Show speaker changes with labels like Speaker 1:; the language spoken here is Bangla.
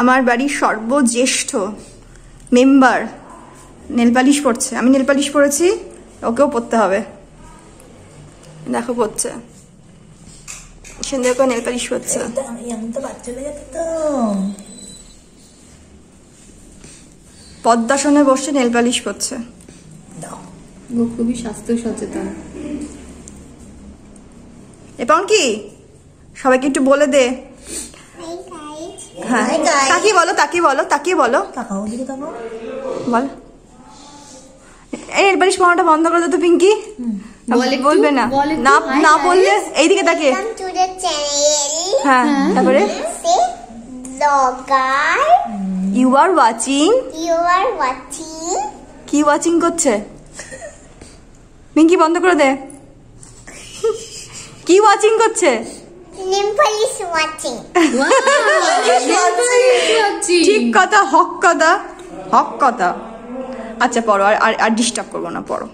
Speaker 1: আমার বাড়ির সর্বজ্যেষ্ঠ মেম্বার নেলপালিশ পড়ছে। আমি নেলপালিশ পড়েছি ওকেও পড়তে হবে। দেখো পড়ছে। সন্ধ্যে করে নেল পড়ছে পদ্মাসনে বসে নেল পালিশ পড়ছে
Speaker 2: ও খুবই স্বাস্থ্য সচেতন।
Speaker 1: এবং কি? সবাইকে একটু বলে দে। হ্যাঁ। তাকিয়ে বলো তাকিয়ে বলো তাকিয়ে বলো। বল। এই পালিশ পড়াটা বন্ধ করে দে তো পিঙ্কি। বলবে না। না না বললে এইদিকে তাকিয়ে।
Speaker 3: The channel.
Speaker 1: হ্যাঁ তারপরে? You are watching
Speaker 3: You are watching.
Speaker 1: কি ওয়াচিং করছে? পিঙ্কি বন্ধ করে দে। কি ওয়াচিং করছে?
Speaker 3: Is watching.
Speaker 1: ঠিক কথা হক কথা হক কথা। আচ্ছা পড়ো আর আর- আর ডিস্টার্ব করব না পড়ো।